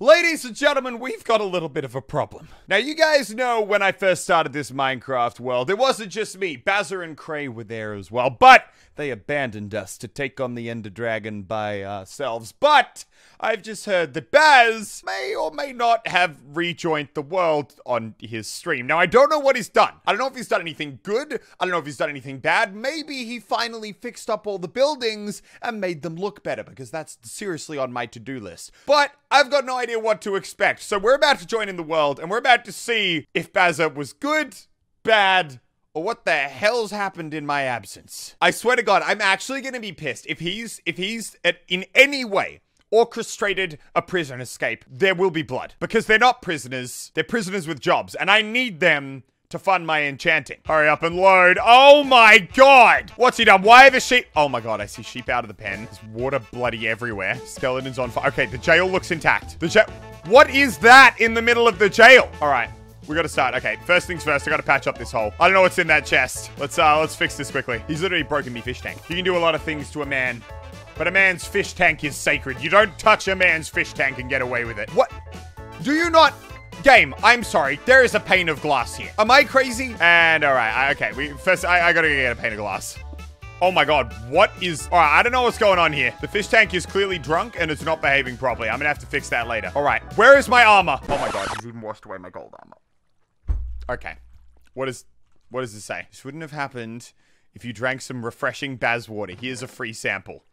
Ladies and gentlemen, we've got a little bit of a problem. Now, you guys know when I first started this Minecraft world, it wasn't just me. Bazza and Cray were there as well, but they abandoned us to take on the Ender Dragon by uh, ourselves. But I've just heard that Baz may or may not have rejoined the world on his stream. Now, I don't know what he's done. I don't know if he's done anything good. I don't know if he's done anything bad. Maybe he finally fixed up all the buildings and made them look better because that's seriously on my to-do list. But I've got no idea what to expect. So we're about to join in the world and we're about to see if Bazza was good, bad, what the hell's happened in my absence. I swear to God, I'm actually gonna be pissed if he's if he's at, in any way orchestrated a prison escape. There will be blood because they're not prisoners. They're prisoners with jobs, and I need them to fund my enchanting. Hurry up and load. Oh my god! What's he done? Why are the sheep? Oh my god, I see sheep out of the pen. There's water bloody everywhere. Skeletons on fire. Okay, the jail looks intact. The jail. What is that in the middle of the jail? All right. We gotta start. Okay, first things first, I gotta patch up this hole. I don't know what's in that chest. Let's uh let's fix this quickly. He's literally broken me fish tank. You can do a lot of things to a man, but a man's fish tank is sacred. You don't touch a man's fish tank and get away with it. What? Do you not Game, I'm sorry. There is a pane of glass here. Am I crazy? And all right, okay. We first, I, I gotta get a pane of glass. Oh my god, what is... All right, I don't know what's going on here. The fish tank is clearly drunk and it's not behaving properly. I'm gonna have to fix that later. All right, where is my armor? Oh my god, he's even washed away my gold armor. Okay. What is what does this say? This wouldn't have happened if you drank some refreshing Baz water. Here's a free sample.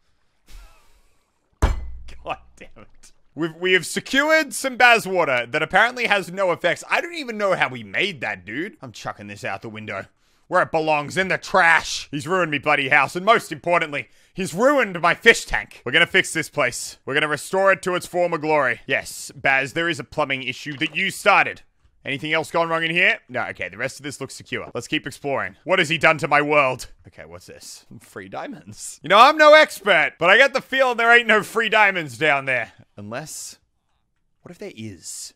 God damn it. We've, we have secured some Baz water that apparently has no effects. I don't even know how we made that, dude. I'm chucking this out the window. Where it belongs, in the trash. He's ruined me bloody house, and most importantly, he's ruined my fish tank. We're gonna fix this place. We're gonna restore it to its former glory. Yes, Baz, there is a plumbing issue that you started. Anything else gone wrong in here? No, okay, the rest of this looks secure. Let's keep exploring. What has he done to my world? Okay, what's this? Free diamonds. You know, I'm no expert, but I get the feeling there ain't no free diamonds down there. Unless, what if there is?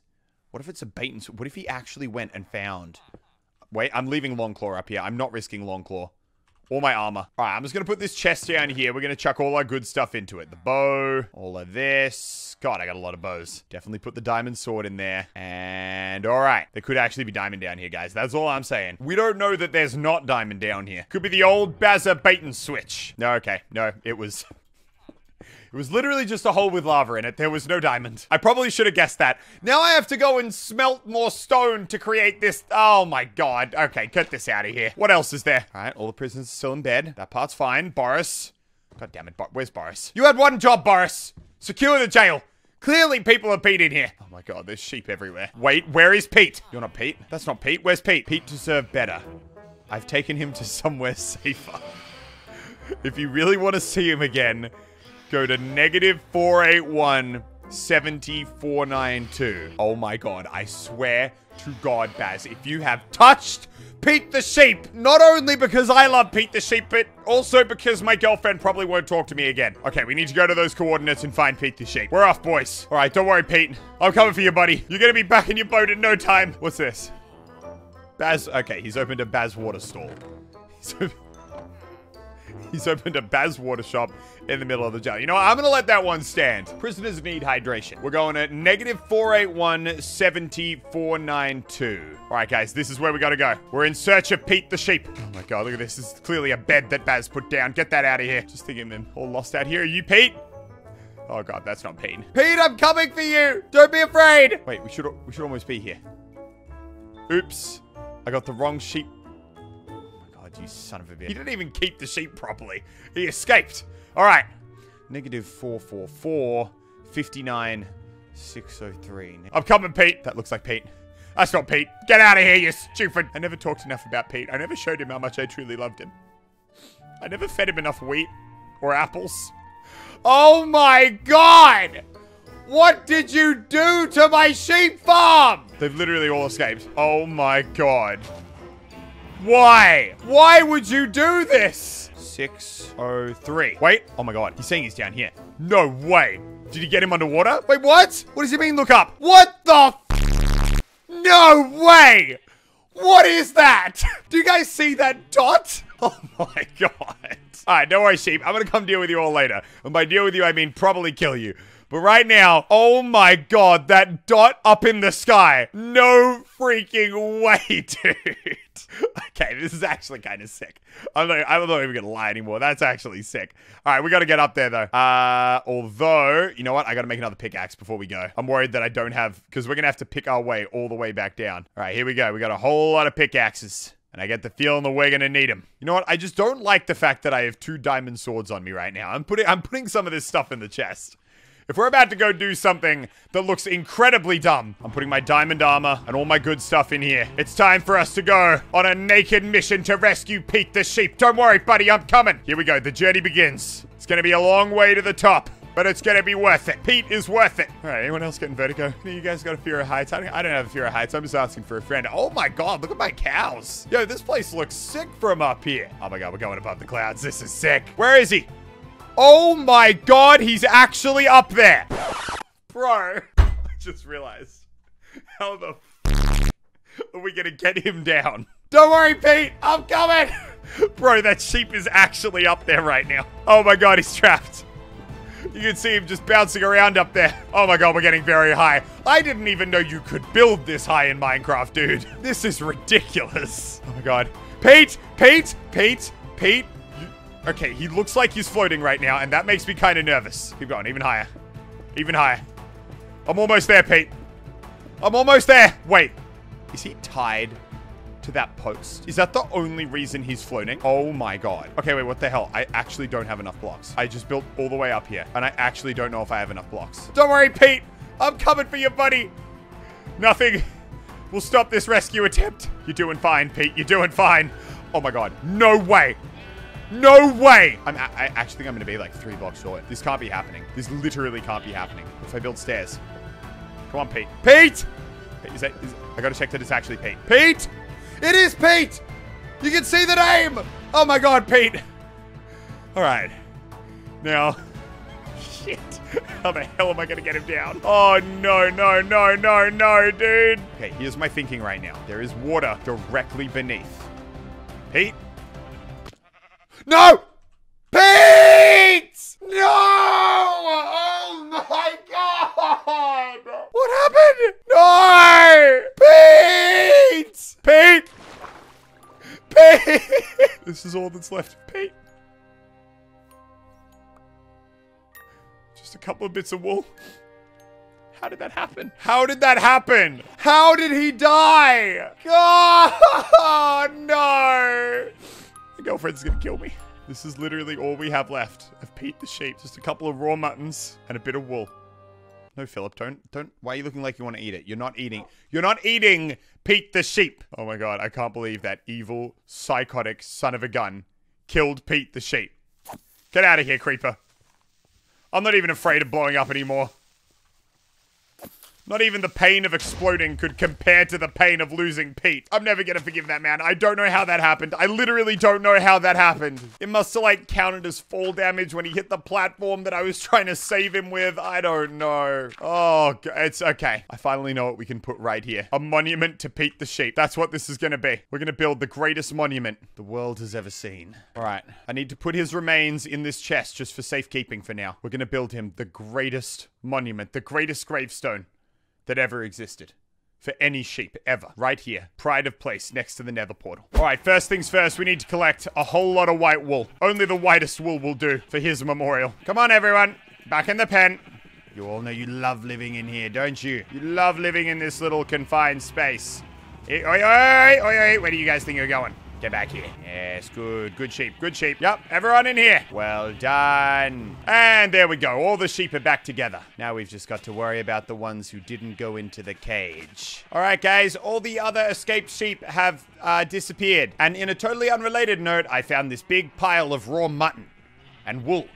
What if it's a bait and What if he actually went and found? Wait, I'm leaving Longclaw up here. I'm not risking Longclaw. All my armor. All right, I'm just going to put this chest down here. We're going to chuck all our good stuff into it. The bow, all of this. God, I got a lot of bows. Definitely put the diamond sword in there. And all right, there could actually be diamond down here, guys. That's all I'm saying. We don't know that there's not diamond down here. Could be the old Bazza bait and switch. No, okay. No, it was... It was literally just a hole with lava in it. There was no diamond. I probably should have guessed that. Now I have to go and smelt more stone to create this. Oh my god. Okay, get this out of here. What else is there? All right, all the prisoners are still in bed. That part's fine. Boris. God damn it, Bar where's Boris? You had one job, Boris. Secure the jail. Clearly people are Pete in here. Oh my god, there's sheep everywhere. Wait, where is Pete? You're not Pete? That's not Pete. Where's Pete? Pete deserved better. I've taken him to somewhere safer. if you really want to see him again, go to negative 481 7492. Oh my god, I swear to God, Baz, if you have touched Pete the Sheep, not only because I love Pete the Sheep, but also because my girlfriend probably won't talk to me again. Okay, we need to go to those coordinates and find Pete the Sheep. We're off, boys. All right, don't worry, Pete. I'm coming for you, buddy. You're gonna be back in your boat in no time. What's this? Baz, okay, he's opened a Baz water stall. He's opened a Baz water shop in the middle of the jail. You know what? I'm going to let that one stand. Prisoners need hydration. We're going at negative 481 7492. All right, guys, this is where we got to go. We're in search of Pete the sheep. Oh my god, look at this. This is clearly a bed that Baz put down. Get that out of here. Just thinking them all lost out here. Are you Pete? Oh god, that's not Pete. Pete, I'm coming for you. Don't be afraid. Wait, we should we should almost be here. Oops. I got the wrong sheep you son of a bitch. He didn't even keep the sheep properly. He escaped. All right. Negative 444, 59, 603. I'm coming, Pete. That looks like Pete. That's not Pete. Get out of here, you stupid. I never talked enough about Pete. I never showed him how much I truly loved him. I never fed him enough wheat or apples. Oh my god! What did you do to my sheep farm? They've literally all escaped. Oh my god. Why? Why would you do this? 603. Wait. Oh my god. He's saying he's down here. No way. Did you get him underwater? Wait, what? What does he mean look up? What the No way! What is that? Do you guys see that dot? Oh my god. Alright, don't worry, sheep. I'm gonna come deal with you all later. And by deal with you, I mean probably kill you. But right now, oh my god, that dot up in the sky. No freaking way, dude. okay, this is actually kind of sick. I'm not, I'm not even gonna lie anymore. That's actually sick. All right, we gotta get up there though. Uh, although, you know what? I gotta make another pickaxe before we go. I'm worried that I don't have, because we're gonna have to pick our way all the way back down. All right, here we go. We got a whole lot of pickaxes. And I get the feeling that we're gonna need them. You know what? I just don't like the fact that I have two diamond swords on me right now. I'm putting I'm putting some of this stuff in the chest. If we're about to go do something that looks incredibly dumb, I'm putting my diamond armor and all my good stuff in here. It's time for us to go on a naked mission to rescue Pete the sheep. Don't worry, buddy, I'm coming. Here we go. The journey begins. It's gonna be a long way to the top. But it's gonna be worth it. Pete is worth it. All right, anyone else getting vertigo? You guys got a fear of heights? I don't, I don't have a fear of heights. I'm just asking for a friend. Oh my god, look at my cows. Yo, this place looks sick from up here. Oh my god, we're going above the clouds. This is sick. Where is he? Oh my god, he's actually up there. Bro, I just realized. How the f are we gonna get him down? Don't worry, Pete. I'm coming. Bro, that sheep is actually up there right now. Oh my god, he's trapped. You can see him just bouncing around up there. Oh my god, we're getting very high. I didn't even know you could build this high in Minecraft, dude. This is ridiculous. Oh my god. Pete! Pete! Pete! Pete! Okay, he looks like he's floating right now, and that makes me kind of nervous. Keep going, even higher. Even higher. I'm almost there, Pete. I'm almost there. Wait, is he tied to that post? Is that the only reason he's floating? Oh my god. Okay, wait, what the hell? I actually don't have enough blocks. I just built all the way up here, and I actually don't know if I have enough blocks. Don't worry, Pete. I'm coming for you, buddy. Nothing will stop this rescue attempt. You're doing fine, Pete. You're doing fine. Oh my god. No way. No way! I'm, I actually think I'm going to be like three blocks short. This can't be happening. This literally can't be happening. If I build stairs. Come on, Pete. Pete! Is that, is, I got to check that it's actually Pete. Pete! It is Pete! You can see the name! Oh my god, Pete! All right. Now, shit. How the hell am I going to get him down? Oh, no, no, no, no, no, dude. Okay, here's my thinking right now. There is water directly beneath. Pete, no! Pete! No! Oh my god! What happened? No! Pete! Pete! Pete! this is all that's left of Pete. Just a couple of bits of wool. How did that happen? How did that happen? How did he die? Oh, no! Girlfriend's gonna kill me. This is literally all we have left of Pete the sheep. Just a couple of raw muttons and a bit of wool. No, Philip, don't, don't, why are you looking like you want to eat it? You're not eating, you're not eating Pete the sheep. Oh my god, I can't believe that evil, psychotic son of a gun killed Pete the sheep. Get out of here, creeper. I'm not even afraid of blowing up anymore. Not even the pain of exploding could compare to the pain of losing Pete. I'm never gonna forgive that man. I don't know how that happened. I literally don't know how that happened. It must have like counted as fall damage when he hit the platform that I was trying to save him with. I don't know. Oh, it's okay. I finally know what we can put right here. A monument to Pete the sheep. That's what this is gonna be. We're gonna build the greatest monument the world has ever seen. All right. I need to put his remains in this chest just for safekeeping for now. We're gonna build him the greatest monument, the greatest gravestone that ever existed. For any sheep, ever. Right here. Pride of place, next to the nether portal. Alright, first things first, we need to collect a whole lot of white wool. Only the whitest wool will do for his memorial. Come on, everyone. Back in the pen. You all know you love living in here, don't you? You love living in this little confined space. Oi, oi, oi, oi, oi. Where do you guys think you're going? Get back here. Yes, good. Good sheep. Good sheep. Yep, everyone in here. Well done. And there we go. All the sheep are back together. Now we've just got to worry about the ones who didn't go into the cage. All right, guys. All the other escaped sheep have uh, disappeared. And in a totally unrelated note, I found this big pile of raw mutton and wool.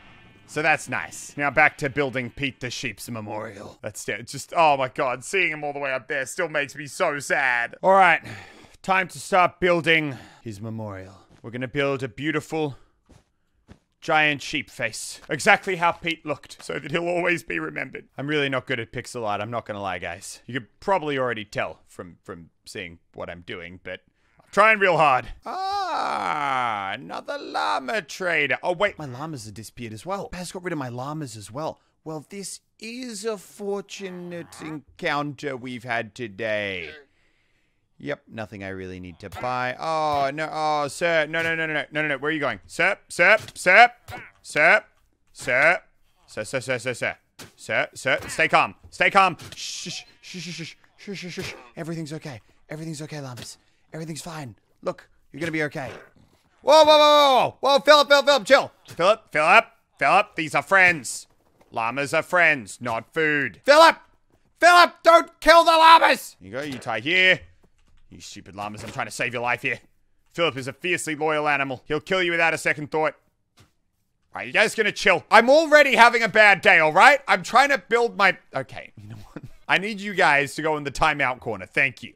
So that's nice. Now back to building Pete the Sheep's memorial. That's just, oh my god, seeing him all the way up there still makes me so sad. All right, time to start building his memorial. We're gonna build a beautiful giant sheep face. Exactly how Pete looked, so that he'll always be remembered. I'm really not good at pixel art, I'm not gonna lie, guys. You could probably already tell from, from seeing what I'm doing, but I'm trying real hard. Ah, another llama trader. Oh, wait, my llamas have disappeared as well. Baz got rid of my llamas as well. Well, this is a fortunate encounter we've had today. Yep, nothing I really need to buy. Oh, no. Oh, sir. No, no, no, no, no, no, no, no. Where are you going? Sir, sir, sir, sir, sir, sir, sir, sir, sir, sir, sir, sir. Stay calm. Stay calm. Shh, shh, shh, shh, shh, shh, shh. Everything's okay. Everything's okay, Llamas. Everything's fine. Look, you're gonna be okay. Whoa, whoa, whoa, whoa, whoa, Philip, Philip, Philip, chill. Philip, Philip, Philip, these are friends. Llamas are friends, not food. Philip! Philip, don't kill the llamas! You go, you tie here. You stupid llamas, I'm trying to save your life here. Philip is a fiercely loyal animal. He'll kill you without a second thought. Alright, you guys gonna chill. I'm already having a bad day, alright? I'm trying to build my... Okay, you know what? I need you guys to go in the timeout corner. Thank you.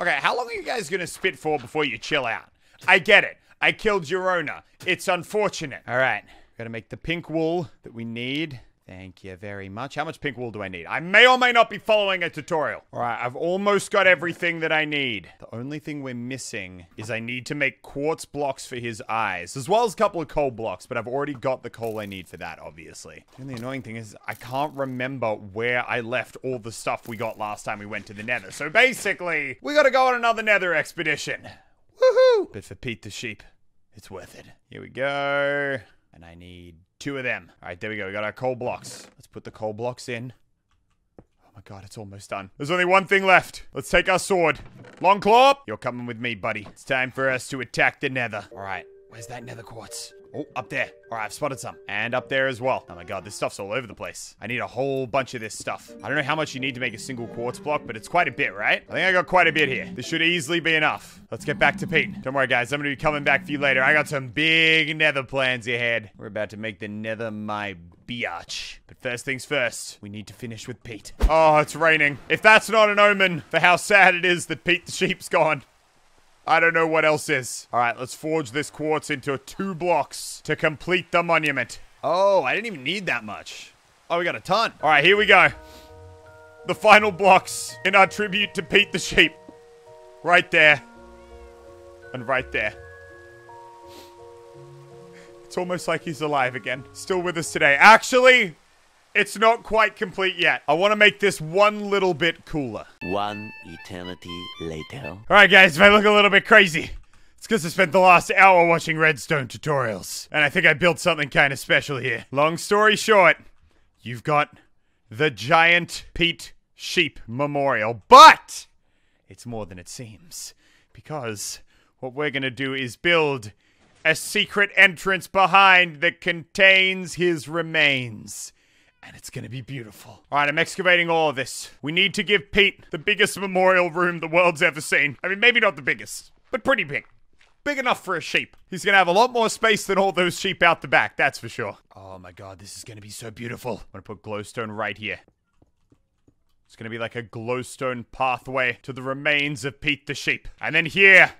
Okay, how long are you guys gonna spit for before you chill out? I get it. I killed your owner. It's unfortunate. Alright, gotta make the pink wool that we need. Thank you very much. How much pink wool do I need? I may or may not be following a tutorial. All right, I've almost got everything that I need. The only thing we're missing is I need to make quartz blocks for his eyes, as well as a couple of coal blocks, but I've already got the coal I need for that, obviously. And the annoying thing is I can't remember where I left all the stuff we got last time we went to the nether. So basically, we gotta go on another nether expedition. Woohoo! But for Pete the sheep, it's worth it. Here we go. And I need two of them. All right, there we go. We got our coal blocks. Let's put the coal blocks in. Oh my god, it's almost done. There's only one thing left. Let's take our sword. Longclaw, you're coming with me, buddy. It's time for us to attack the nether. All right, where's that nether quartz? Oh, up there. All right, I've spotted some. And up there as well. Oh my god, this stuff's all over the place. I need a whole bunch of this stuff. I don't know how much you need to make a single quartz block, but it's quite a bit, right? I think I got quite a bit here. This should easily be enough. Let's get back to Pete. Don't worry, guys. I'm going to be coming back for you later. I got some big nether plans ahead. We're about to make the nether my biatch. But first things first, we need to finish with Pete. Oh, it's raining. If that's not an omen for how sad it is that Pete the sheep's gone. I don't know what else is. All right, let's forge this quartz into two blocks to complete the monument. Oh, I didn't even need that much. Oh, we got a ton. All right, here we go. The final blocks in our tribute to Pete the sheep. Right there. And right there. It's almost like he's alive again. Still with us today. Actually, it's not quite complete yet. I want to make this one little bit cooler. One eternity later. All right, guys, if I look a little bit crazy, it's because I spent the last hour watching redstone tutorials. And I think I built something kind of special here. Long story short, you've got the giant Pete Sheep Memorial. But it's more than it seems. Because what we're going to do is build a secret entrance behind that contains his remains. And it's gonna be beautiful. Alright, I'm excavating all of this. We need to give Pete the biggest memorial room the world's ever seen. I mean, maybe not the biggest, but pretty big. Big enough for a sheep. He's gonna have a lot more space than all those sheep out the back, that's for sure. Oh my god, this is gonna be so beautiful. I'm gonna put glowstone right here. It's gonna be like a glowstone pathway to the remains of Pete the sheep. And then here,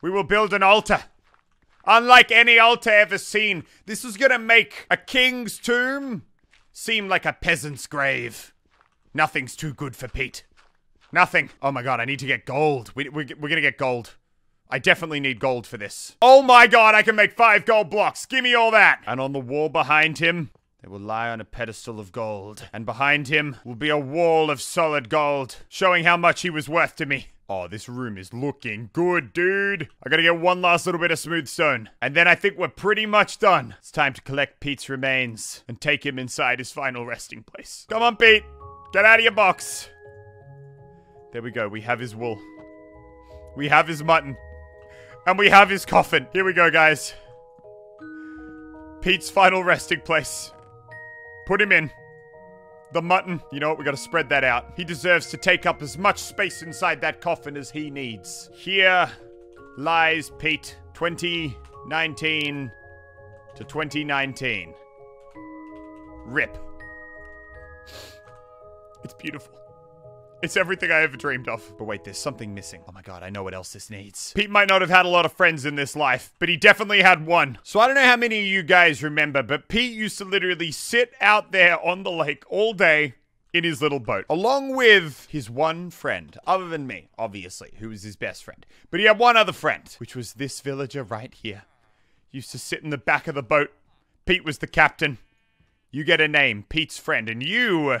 we will build an altar. Unlike any altar ever seen, this is gonna make a king's tomb seem like a peasant's grave. Nothing's too good for Pete. Nothing. Oh my god, I need to get gold. We, we, we're gonna get gold. I definitely need gold for this. Oh my god, I can make five gold blocks. Give me all that. And on the wall behind him, they will lie on a pedestal of gold. And behind him will be a wall of solid gold, showing how much he was worth to me. Oh, this room is looking good, dude. I gotta get one last little bit of smooth stone. And then I think we're pretty much done. It's time to collect Pete's remains and take him inside his final resting place. Come on, Pete. Get out of your box. There we go. We have his wool. We have his mutton. And we have his coffin. Here we go, guys. Pete's final resting place. Put him in. The mutton, you know what, we gotta spread that out. He deserves to take up as much space inside that coffin as he needs. Here lies Pete, 2019 to 2019. Rip. It's beautiful. It's everything I ever dreamed of. But wait, there's something missing. Oh my god, I know what else this needs. Pete might not have had a lot of friends in this life, but he definitely had one. So I don't know how many of you guys remember, but Pete used to literally sit out there on the lake all day in his little boat, along with his one friend, other than me, obviously, who was his best friend. But he had one other friend, which was this villager right here. Used to sit in the back of the boat. Pete was the captain. You get a name, Pete's friend, and you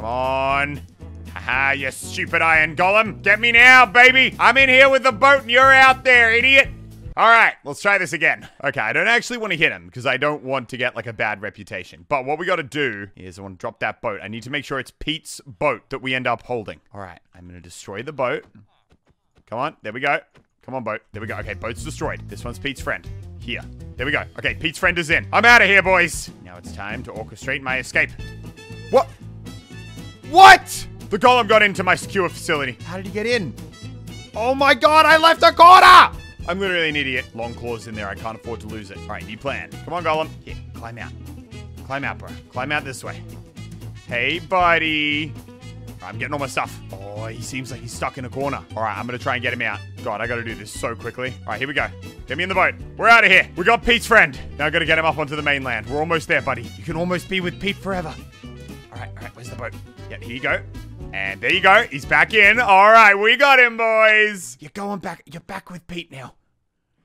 Come on. Haha, you stupid iron golem. Get me now, baby. I'm in here with the boat and you're out there, idiot. All right, let's try this again. Okay, I don't actually want to hit him because I don't want to get like a bad reputation. But what we got to do is I want to drop that boat. I need to make sure it's Pete's boat that we end up holding. All right, I'm going to destroy the boat. Come on, there we go. Come on, boat. There we go. Okay, boat's destroyed. This one's Pete's friend. Here. There we go. Okay, Pete's friend is in. I'm out of here, boys. Now it's time to orchestrate my escape. What? What? The golem got into my secure facility. How did he get in? Oh my god, I left a corner! I'm literally an idiot. Longclaw's in there. I can't afford to lose it. All right, new plan. Come on, golem. Here, climb out. Climb out, bro. Climb out this way. Hey, buddy. I'm getting all my stuff. Oh, he seems like he's stuck in a corner. All right, I'm going to try and get him out. God, I got to do this so quickly. All right, here we go. Get me in the boat. We're out of here. We got Pete's friend. Now I got to get him up onto the mainland. We're almost there, buddy. You can almost be with Pete forever. Right, all right, where's the boat? Yeah, here you go. And there you go. He's back in. All right, we got him, boys. You're going back. You're back with Pete now.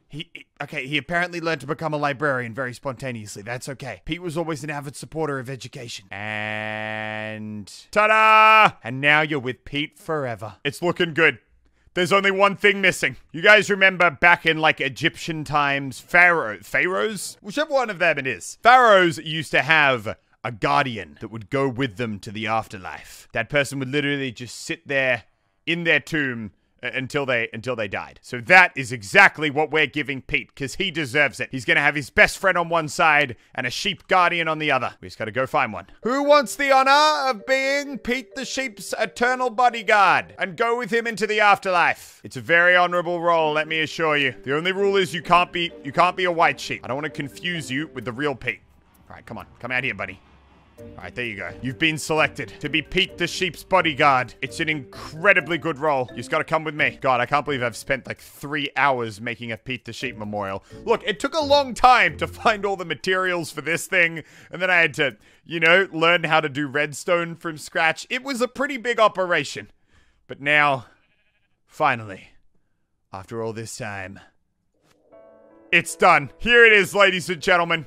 He, okay, he apparently learned to become a librarian very spontaneously. That's okay. Pete was always an avid supporter of education. And ta-da! And now you're with Pete forever. It's looking good. There's only one thing missing. You guys remember back in like Egyptian times, pharaoh, pharaohs, whichever one of them it is. Pharaohs used to have a guardian that would go with them to the afterlife. That person would literally just sit there in their tomb uh, until they until they died. So that is exactly what we're giving Pete because he deserves it. He's gonna have his best friend on one side and a sheep guardian on the other. We just gotta go find one. Who wants the honor of being Pete the sheep's eternal bodyguard and go with him into the afterlife? It's a very honorable role, let me assure you. The only rule is you can't be you can't be a white sheep. I don't want to confuse you with the real Pete. All right, come on, come out here, buddy. Alright, there you go. You've been selected to be Pete the Sheep's bodyguard. It's an incredibly good role. You just gotta come with me. God, I can't believe I've spent like three hours making a Pete the Sheep memorial. Look, it took a long time to find all the materials for this thing, and then I had to, you know, learn how to do redstone from scratch. It was a pretty big operation. But now, finally, after all this time, it's done. Here it is, ladies and gentlemen.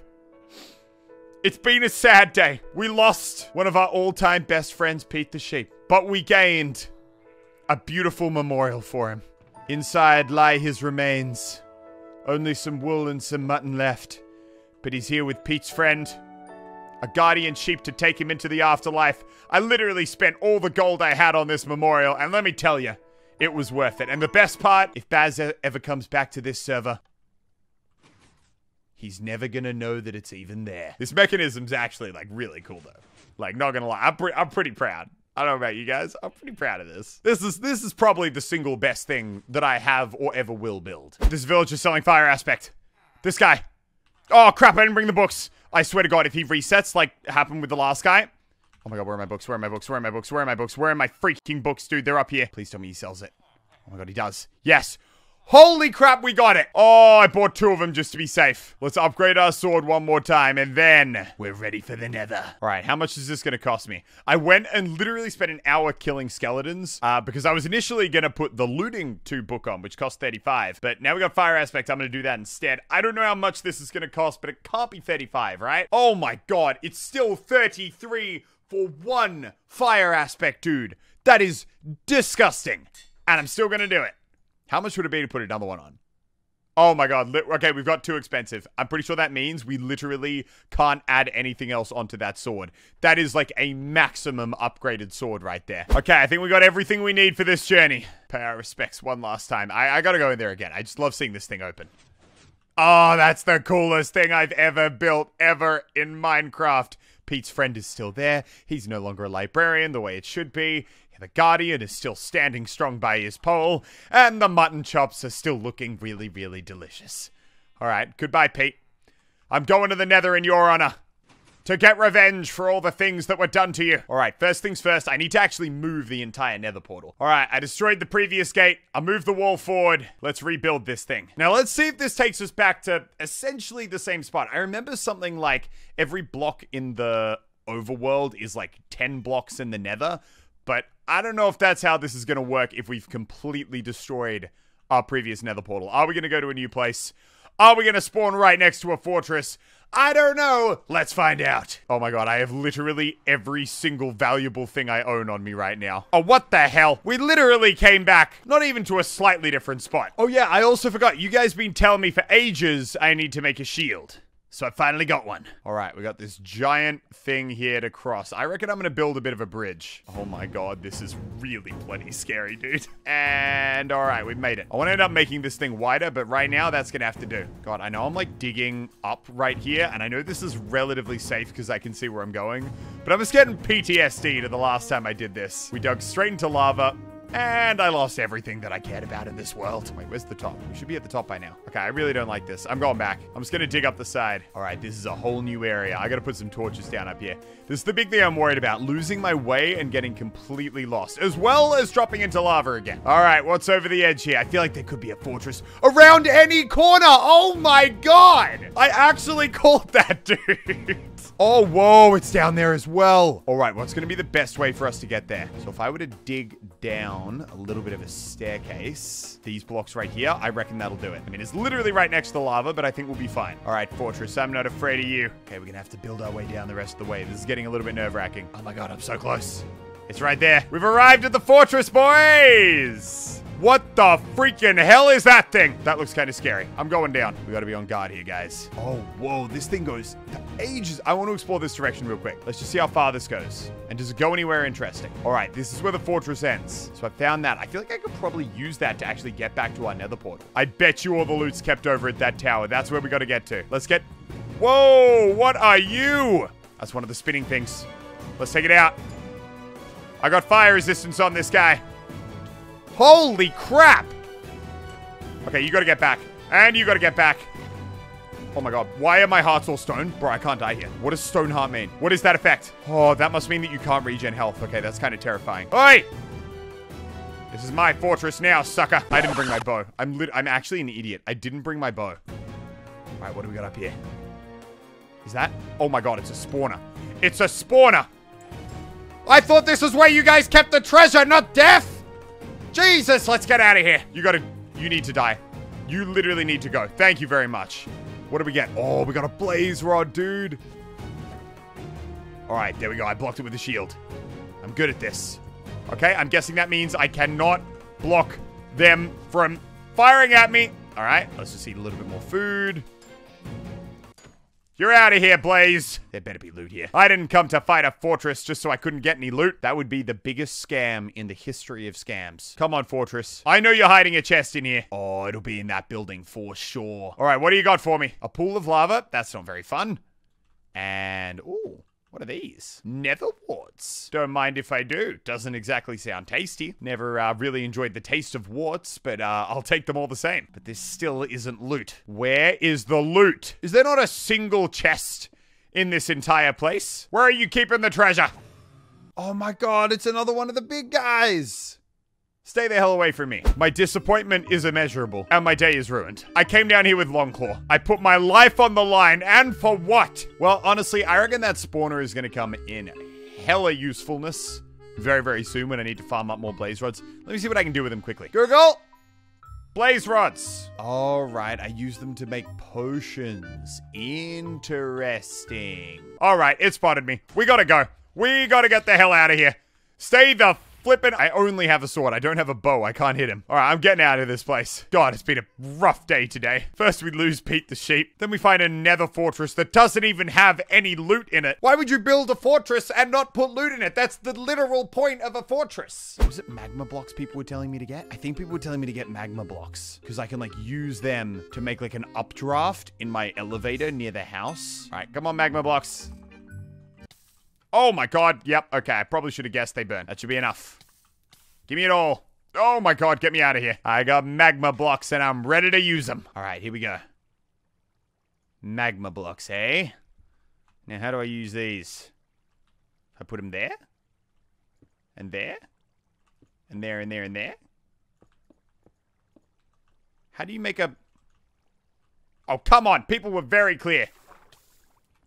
It's been a sad day. We lost one of our all-time best friends, Pete the Sheep. But we gained a beautiful memorial for him. Inside lie his remains. Only some wool and some mutton left. But he's here with Pete's friend. A guardian sheep to take him into the afterlife. I literally spent all the gold I had on this memorial, and let me tell you, it was worth it. And the best part, if Baz ever comes back to this server, He's never gonna know that it's even there. This mechanism's actually like really cool though. Like not gonna lie, I'm, pre I'm pretty proud. I don't know about you guys. I'm pretty proud of this. This is this is probably the single best thing that I have or ever will build. This village is selling fire aspect. This guy. Oh crap! I didn't bring the books. I swear to God, if he resets like happened with the last guy. Oh my God, where are my books? Where are my books? Where are my books? Where are my books? Where are my freaking books, dude? They're up here. Please tell me he sells it. Oh my God, he does. Yes. Holy crap, we got it. Oh, I bought two of them just to be safe. Let's upgrade our sword one more time, and then we're ready for the nether. All right, how much is this going to cost me? I went and literally spent an hour killing skeletons uh, because I was initially going to put the looting 2 book on, which cost 35. But now we got fire aspect. I'm going to do that instead. I don't know how much this is going to cost, but it can't be 35, right? Oh my god, it's still 33 for one fire aspect, dude. That is disgusting. And I'm still going to do it. How much would it be to put another one on? Oh my god. Okay, we've got too expensive. I'm pretty sure that means we literally can't add anything else onto that sword. That is like a maximum upgraded sword right there. Okay, I think we got everything we need for this journey. Pay our respects one last time. I, I gotta go in there again. I just love seeing this thing open. Oh, that's the coolest thing I've ever built, ever in Minecraft. Pete's friend is still there. He's no longer a librarian the way it should be. The Guardian is still standing strong by his pole, and the mutton chops are still looking really, really delicious. Alright, goodbye, Pete. I'm going to the nether in your honor. To get revenge for all the things that were done to you. All right, first things first, I need to actually move the entire nether portal. All right, I destroyed the previous gate. I moved the wall forward. Let's rebuild this thing. Now, let's see if this takes us back to essentially the same spot. I remember something like every block in the overworld is like 10 blocks in the nether, but I don't know if that's how this is going to work if we've completely destroyed our previous nether portal. Are we going to go to a new place? Are we going to spawn right next to a fortress? I don't know. Let's find out. Oh my god, I have literally every single valuable thing I own on me right now. Oh, what the hell? We literally came back, not even to a slightly different spot. Oh yeah, I also forgot. You guys been telling me for ages I need to make a shield. So I finally got one. All right, we got this giant thing here to cross. I reckon I'm going to build a bit of a bridge. Oh my god, this is really bloody scary, dude. And all right, we've made it. I want to end up making this thing wider, but right now that's going to have to do. God, I know I'm like digging up right here, and I know this is relatively safe because I can see where I'm going, but I'm just getting PTSD to the last time I did this. We dug straight into lava. And I lost everything that I cared about in this world. Wait, where's the top? We should be at the top by now. Okay, I really don't like this. I'm going back. I'm just gonna dig up the side. All right, this is a whole new area. I gotta put some torches down up here. This is the big thing I'm worried about. Losing my way and getting completely lost. As well as dropping into lava again. All right, what's over the edge here? I feel like there could be a fortress around any corner. Oh my god! I actually called that, dude. Oh, whoa, it's down there as well. All right, what's to be the best way for us to get there? So if I were to dig down a little bit of a staircase, these blocks right here, I reckon that'll do it. I mean, it's literally right next to the lava, but I think we'll be fine. All right, Fortress, I'm not afraid of you. Okay, we're to have to build our way down the rest of the way. This is getting a little bit nerve-wracking. Oh my god, I'm so close. It's right there. We've arrived at the fortress, boys! What the freaking hell is that thing? That looks kind of scary. I'm going down. We got to be on guard here, guys. Oh, whoa. This thing goes ages. I want to explore this direction real quick. Let's just see how far this goes. And does it go anywhere interesting? All right, this is where the fortress ends. So I found that. I feel like I could probably use that to actually get back to our nether portal. I bet you all the loot's kept over at that tower. That's where we got to get to. Let's get... Whoa, what are you? That's one of the spinning things. Let's take it out. I got fire resistance on this guy. Holy crap! Okay, you gotta get back. And you gotta get back. Oh my god. Why are my hearts all stone? Bro, I can't die here. What does stone heart mean? What is that effect? Oh, that must mean that you can't regen health. Okay, that's kind of terrifying. Oi! This is my fortress now, sucker. I didn't bring my bow. I'm lit I'm actually an idiot. I didn't bring my bow. Alright, what do we got up here? Is that? Oh my god, it's a spawner. It's a spawner! I thought this was where you guys kept the treasure, not death! Jesus, let's get out of here. You gotta, you need to die. You literally need to go. Thank you very much. What do we get? Oh, we got a blaze rod, dude. All right, there we go. I blocked it with a shield. I'm good at this. Okay, I'm guessing that means I cannot block them from firing at me. All right, let's just eat a little bit more food. You're out of here, Blaze. There better be loot here. I didn't come to fight a fortress just so I couldn't get any loot. That would be the biggest scam in the history of scams. Come on, fortress. I know you're hiding a chest in here. Oh, it'll be in that building for sure. All right, what do you got for me? A pool of lava? That's not very fun. And, ooh, what are these? Nether warts. Don't mind if I do. Doesn't exactly sound tasty. Never uh, really enjoyed the taste of warts, but uh, I'll take them all the same. But this still isn't loot. Where is the loot? Is there not a single chest in this entire place? Where are you keeping the treasure? Oh my god, it's another one of the big guys. Stay the hell away from me. My disappointment is immeasurable, and my day is ruined. I came down here with Longclaw. I put my life on the line, and for what? Well, honestly, I reckon that spawner is gonna come in hella usefulness very, very soon when I need to farm up more blaze rods. Let me see what I can do with them quickly. Google! Blaze rods. All right, I use them to make potions. Interesting. All right, it spotted me. We gotta go. We gotta get the hell out of here. Stay the flipping. I only have a sword. I don't have a bow. I can't hit him. All right, I'm getting out of this place. God, it's been a rough day today. First, we lose Pete the sheep. Then we find a nether fortress that doesn't even have any loot in it. Why would you build a fortress and not put loot in it? That's the literal point of a fortress. Was it magma blocks people were telling me to get? I think people were telling me to get magma blocks because I can like use them to make like an updraft in my elevator near the house. All right, come on, magma blocks. Oh my god. Yep. Okay. I probably should have guessed they burn. That should be enough. Give me it all. Oh my god. Get me out of here. I got magma blocks and I'm ready to use them. All right. Here we go. Magma blocks, eh? Now, how do I use these? I put them there? And there? And there, and there, and there? How do you make a... Oh, come on. People were very clear.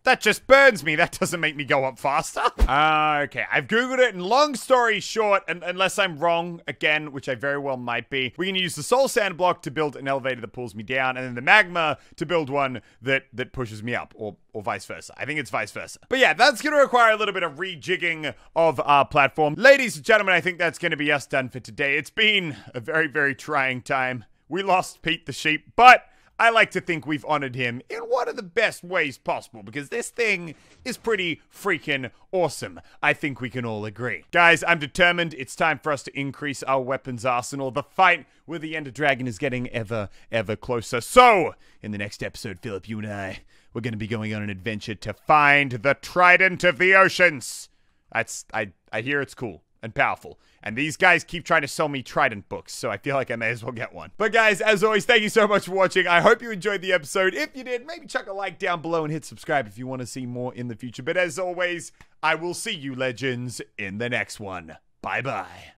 That just burns me. That doesn't make me go up faster. Uh, okay, I've Googled it, and long story short, and unless I'm wrong, again, which I very well might be, we can use the soul sand block to build an elevator that pulls me down, and then the magma to build one that, that pushes me up, or, or vice versa. I think it's vice versa. But yeah, that's going to require a little bit of rejigging of our platform. Ladies and gentlemen, I think that's going to be us done for today. It's been a very, very trying time. We lost Pete the sheep, but I like to think we've honored him in one of the best ways possible because this thing is pretty freaking awesome. I think we can all agree. Guys, I'm determined it's time for us to increase our weapons arsenal. The fight with the Ender Dragon is getting ever, ever closer. So, in the next episode, Philip, you and I, we're going to be going on an adventure to find the Trident of the Oceans. That's, I, I hear it's cool and powerful. And these guys keep trying to sell me Trident books, so I feel like I may as well get one. But guys, as always, thank you so much for watching. I hope you enjoyed the episode. If you did, maybe chuck a like down below and hit subscribe if you want to see more in the future. But as always, I will see you legends in the next one. Bye bye.